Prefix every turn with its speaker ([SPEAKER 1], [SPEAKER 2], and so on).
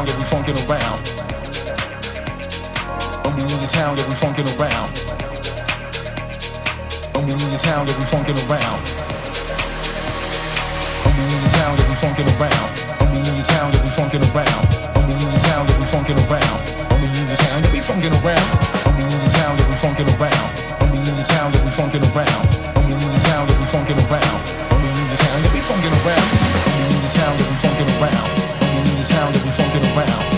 [SPEAKER 1] town, yeah, funkin' around. When we in your town, yeah, we funkin' around. When we in your town,
[SPEAKER 2] yeah,
[SPEAKER 1] we funkin' around. When we in your town, yeah, we funkin' around. When we in your town, yeah, we funkin' around. When we in your town, yeah, we funkin' around. When we in your town,
[SPEAKER 2] yeah, we funkin'
[SPEAKER 1] around. When we in your town, yeah, we funkin' around. When we in your town, yeah, we funkin' around. Magic.